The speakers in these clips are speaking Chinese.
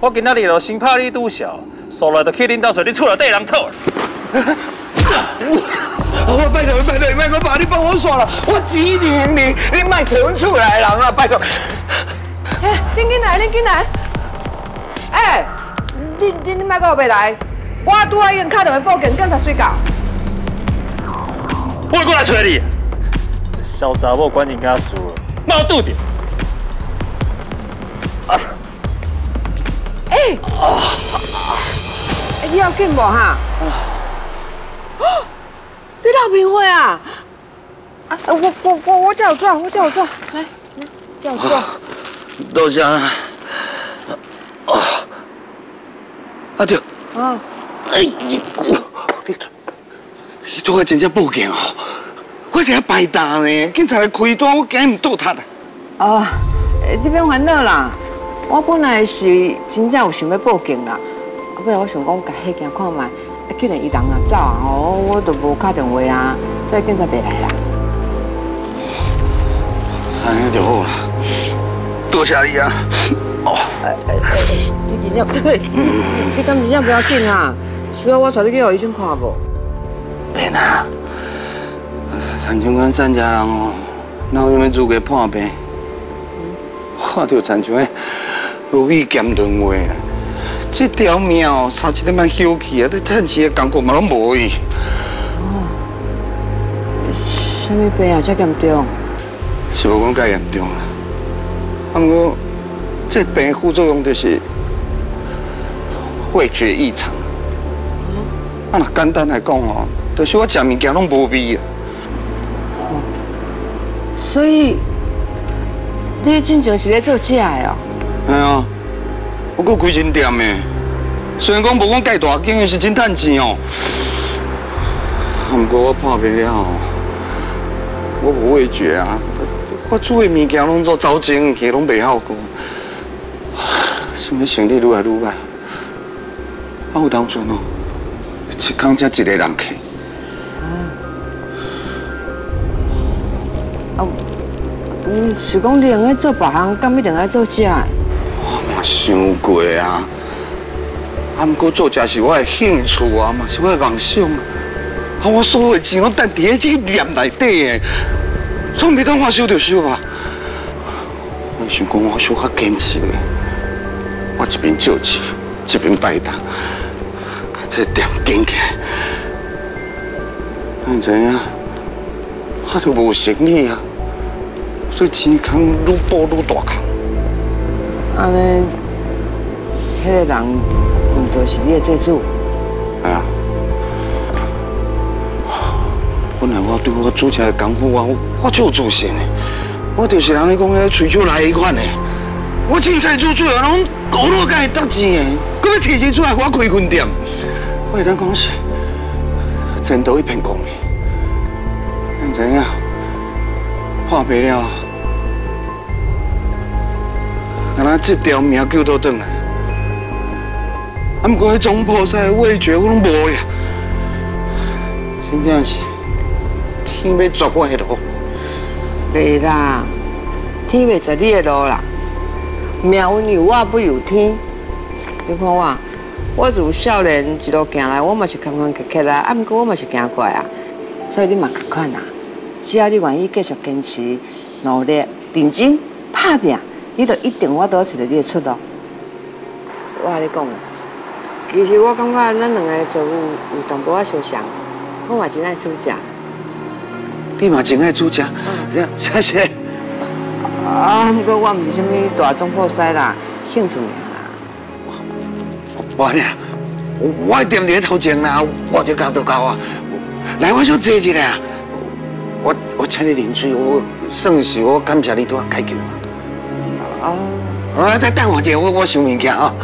我今仔日就生怕你拄笑，所来就去恁兜找你厝内底人讨。我拜托你，拜托你，拜托爸，你帮我耍了，我几年你，你卖找阮厝内人啊，拜托。哎，恁进来，恁进来。哎，你你你卖搁后来，我拄啊已经敲电话报警，警察睡觉。我过来找你。小查某管人家事，冇拄着。哎，你要紧无哈？你老平会啊？啊，我我我我叫有纸，我叫有纸，来来叫有纸。多谢。啊，啊对。啊。哎，你你你拄个真正报警哦！我这白搭呢，警察来开单，我惊唔倒塌啊。哦，你别烦恼啦。我本来是真正有想要报警啦，后尾我想讲，甲迄件看卖，啊，既然伊人也走啊，哦，我都无敲电话啊，所以警察袂来啦。安尼就好啦，多谢你啊。哦，你真正，你敢真正不要紧啊？需要我带你去医生看无？免啊，陈警官三家人哦，哪有咩资格判病？看到陈像个。无比坚韧话，这条命哦，差一点仔休气啊！你趁钱的感觉嘛拢无去。哦，什么病啊？这严重？是无讲介严重啊。啊，不过这病副作用就是味觉异常。啊，那简单来讲哦，就是我食物件拢无味啊。哦，所以你真正是咧做假的哦？系啊，我搁开间店的，虽然讲无讲介大经，是真赚钱哦。不过我破病了，我无味觉啊，我煮的物件拢做糟精，其拢袂好过。想要生意愈来愈歹，啊有当阵哦，一工才一个人客。啊，嗯，是讲你用爱做别行，敢一定爱做这想过啊，啊，不过做这是我的兴趣啊，嘛是我的梦想啊。啊，我所有的钱拢等伫这个店内底的，总袂当我收就收吧。我想讲，我小较坚持咧，我一边做钱，一边摆摊，把这店建起来。你知影，我都无生意啊，所以钱坑愈补愈大坑。安尼，迄个人唔就是你的债主？系啊。本来我对我做起来功夫啊，我就有自信的。我就是人咧讲咧，吹手来一款的。我凊彩做做啊，拢五六间得钱的，搁要提钱出来我开分店。我会当讲是前途一片光明。你知影？破病了。那这条命救倒转来，啊！不过迄种菩萨的味觉我拢无呀，真正是天要绝我的路。袂啦，天袂绝你的路啦，命运由我不由天。你看我，我自少年一路行来，我嘛是坎坎坷坷啦，啊！不过我嘛是行过啊，所以你嘛同款啊。只要你愿意继续坚持、努力、认真、拍拼。你都一定我都要找到你的出路。我跟你讲，其实我感觉咱两个做有有淡薄仔相像，我嘛真爱煮食。你嘛真爱煮食？嗯，谢谢。啊，不过我唔是什么大总破西啦，兴趣尔啦。我呢，我店里头前啦，我就搞都搞啊。来，我想坐一下。我我请你啉水，我算是我感谢你多解救我。哦，我再等我一下，我我收物件啊。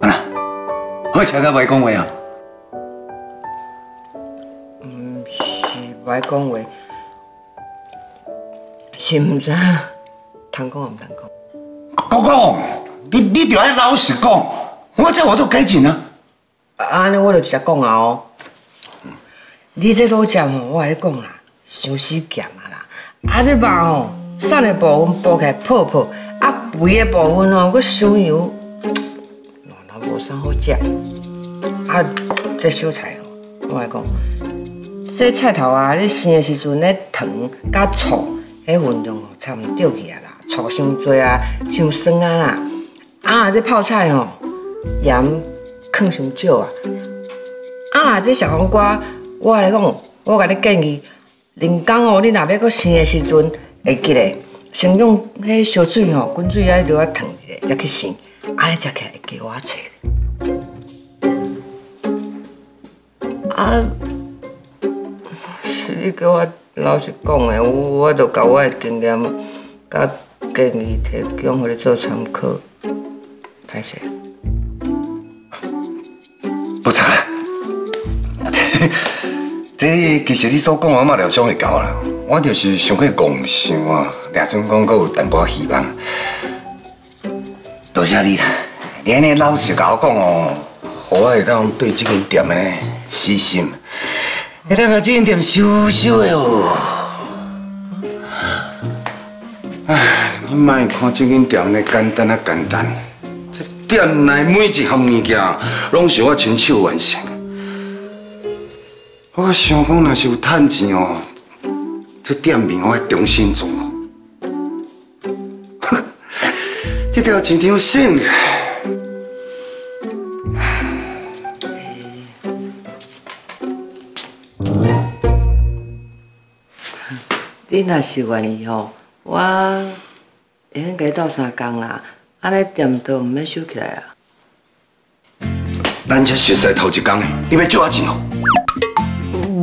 啊，我请个外讲话啊。唔是外讲话，是唔知，通讲唔通讲。哥哥，你你就要老实讲。我这我都改进啊。啊，安尼我就直接讲啊哦。你这老食吼，我跟你讲啦，伤死咸啊啦。啊，这肉哦，瘦的部分剥开泡泡，啊，肥的部分哦，佮伤油，那无啥好食。啊，这小菜哦，我来讲，这菜头啊，你生的时阵，那糖加醋，迄分量哦，差唔对去啊。醋伤多啊，伤酸啊啦。啊，这泡菜吼，盐放伤少啊。啊，这小黄瓜。我来讲，我甲你建议，人工哦，你若要搁生的时阵，会记得先用迄烧水吼，滚水啊，落啊烫一下，再去生，安尼食起来会加我切。啊，是你叫我老实讲的，我我著甲我的经验甲建议提供互你做参考，歹势。不差。这其实你所讲，我嘛料想会到啦。我就是想去讲想啊，俩阵讲阁有淡薄希望。多谢你啦，你安尼老实甲我讲哦，我会当对这间店的死心，会当把这间店收收的哦。卖看这间店的简单啊简单，这店内每一项物件，拢是我亲手完成。我想讲，若是有趁钱哦，这店面我会重新做。这条钱条省。你若是愿意吼，我会先给斗三工啦，安尼店都唔免收起来啊。咱才熟悉头一工，你要借我钱哦？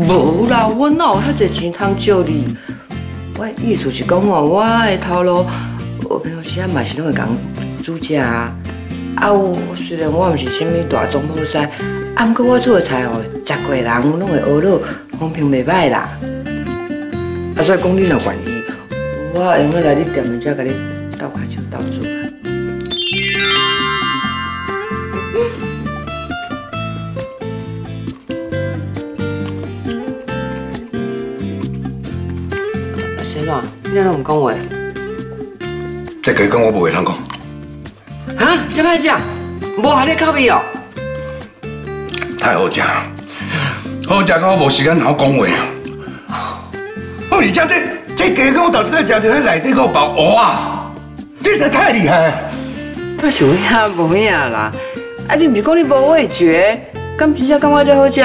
无啦，我哪有遐侪钱通借你？我意思是讲哦，我的头路，有平常时啊嘛是拢会讲煮食啊。啊，我虽然我毋是啥物大总好师，啊，毋过我做的菜哦，食过人拢会学到，风评袂歹啦。啊，所以讲你若愿意，我会用来你店面，才甲你斗开手斗做。你拢唔讲话？这个讲我不会通讲。啊？什么事啊？无下你口味哦。太好食，好食到我无时间好讲话。哦，而且这这鸡我头一个食到喺内底个包蚵啊，你实在太厉害。我想遐无影啦，啊你唔是讲你无味觉，咁真正感觉才好食。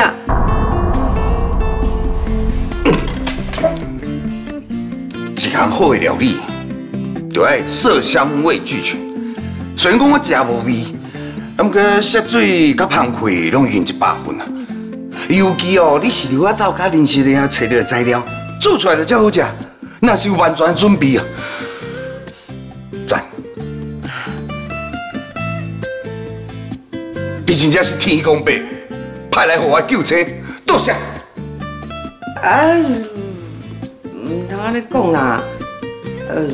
项好的料理，就爱色香味俱全。虽然讲我食无味，不过色水甲香气拢已经一百分了。尤其哦，你是留我走较临时的啊，找到的材料，做出来就才好食，那是有完全准备啊！毕竟这是天公伯派来给我救车，多谢。哎。唔通安尼讲啦，呃，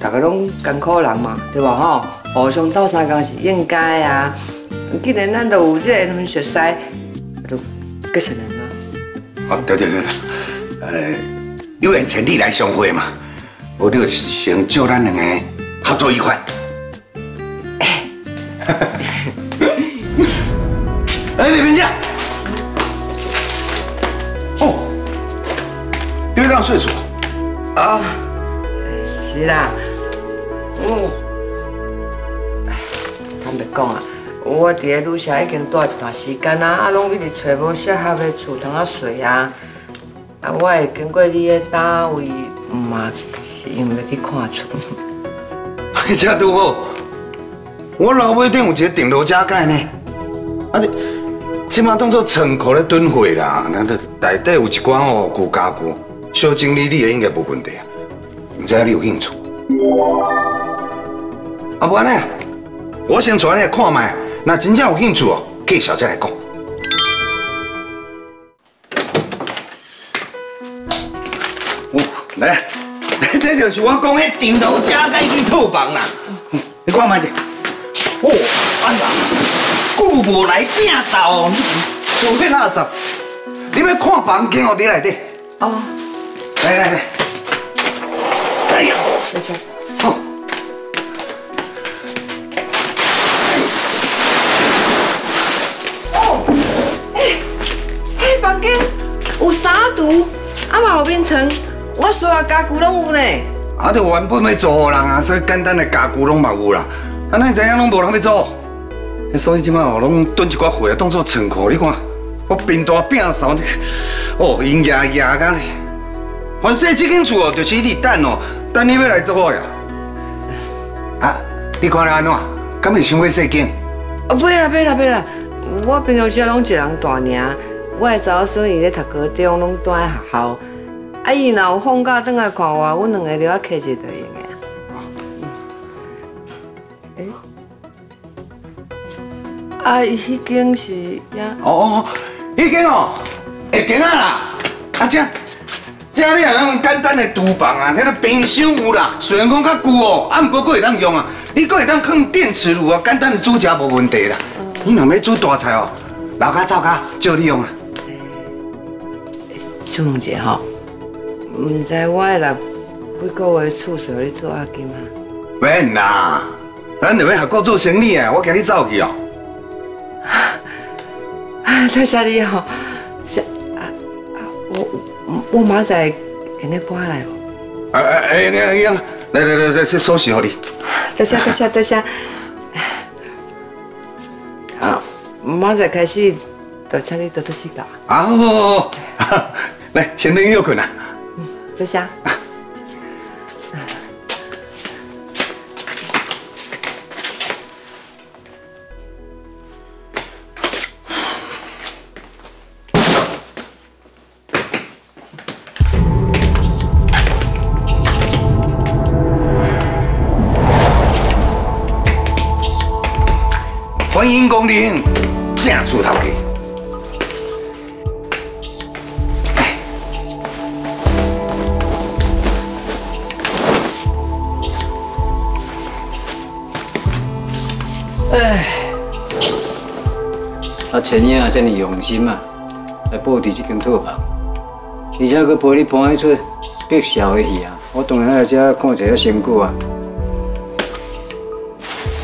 大家拢艰苦人嘛，对吧？吼，互相斗三工是应该啊。既然咱都有这缘分熟识，就结成人啦。哦，对对对，呃，有缘千里来相会嘛，我就先祝咱两个合作愉快。哎，李明姐。大岁数啊，是啦，我坦白讲啊，我伫咧女社已经住一段时间啊，啊，拢一直找无适合的厝通啊睡啊，啊，我会经过你的单位，嘛是因为去看厝。这拄好，我楼尾顶有一个顶楼加盖呢，啊，这起码当做仓库咧囤货啦，那这内底有一寡哦旧家具。小经理，你也应该无问题啊！唔知你有兴趣？啊，不安尼，我先带你来看卖，那真正有兴趣哦，继续再来讲。哦，来，这就是我讲的顶楼加盖的套房啦。你看卖点。哦，哎呀！无来摒扫，除非垃圾。你要看房间哦，伫内底。哦，来来来，哎呀，没事。好。哦，哎，迄房间有三厨，啊嘛后面床，我所有家具拢有呢。啊，就原本要做互人啊，所以简单的家具拢嘛有啦。啊，哪会知影拢无人要做？所以即摆哦，拢囤一寡货当做仓库。你看，我平大摒扫，哦，阴压压甲咧。反正这间厝哦，就是你等哦，等你要来做呀。啊，你看咧安怎？敢会想要细间？啊，不啦不啦不啦，我平常时拢一人大尔，我的查某孙伊咧读高中，拢住喺学校。啊，伊若有放假转来看我，阮两个留啊客一就用啊，迄间是呀？哦哦，迄间哦，会行啊啦。啊，这这你啊，那种简单的厨房啊，这个冰箱有啦，虽然讲较旧哦，啊，不过佫会当用啊。你佫会当放电磁炉啊，简单的煮食无问题啦。你若要煮大菜哦，老家灶家借你用啊。秋梦姐吼。唔知我来几个月厝是你做阿金啊？免啦，咱两要合作做生意啊，我惊你走去哦。啊，多谢你哦。啊啊，我我马仔给你搬来哦。哎哎哎，哎呀，来来来来，这锁匙给你。多谢多谢多谢。好，马仔开始到家里多多指教。啊，好好好，来，先等你休困啊。多谢。光临正厝头家。哎，啊，前爷啊，这么用心啊，来布置这间套房，而且佮陪你搬去出别笑的戏啊，我当然来这看一下辛苦啊。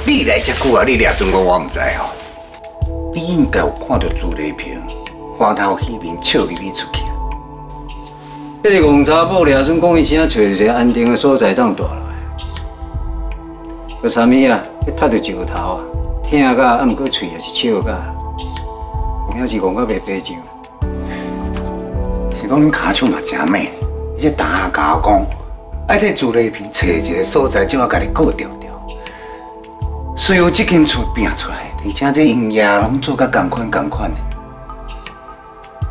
你来这久啊，你掠准我我唔知哦。你应该有看到朱丽萍花头戏面笑眯眯出去。这个戆查某掠准讲伊请找一个安定的所在当住落来，佮啥物啊？去踢到石头啊！听甲，啊，毋过嘴也是笑甲，有影是戆甲袂白净。是讲恁骹手嘛真美，而且大下甲我讲，爱替朱丽萍找一个所在，怎啊家己过调调。随后这间厝拼出来，而且这营业拢做甲同款同款的。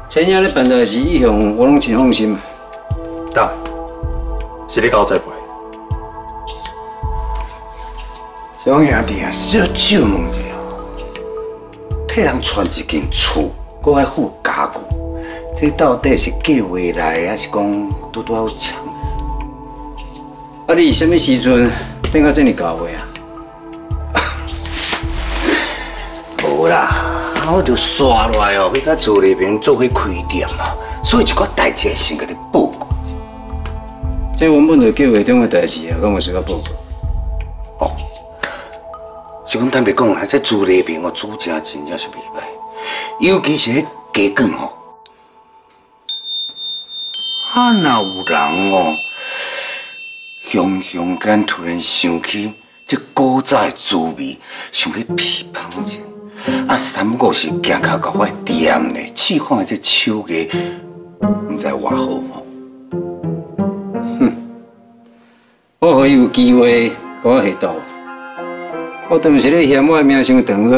前爷咧办代志一向，我拢真放心。当，是你交栽培。小兄弟啊，小少问者替人传一间厝，搁爱付家具，这到底是计划来，还是讲拄拄有抢死？啊，你什么时阵变到这么高位啊？啊，我就刷来哦，要甲朱丽萍做伙开店嘛，所以一个代志先甲你报告。这原本就计划中的代志啊，干嘛需要报告？哦。是讲坦白讲啊，这朱丽萍哦，煮食真正是袂歹，尤其是迄鸡卷哦，啊，哪有人哦，熊熊间突然想起这古早的滋味，想要批判一下，啊，三不过是行脚到我店呢，试看下这手艺，唔知偌好哦。哼，我可以有机会，我下刀。我当时咧嫌我的名声长好。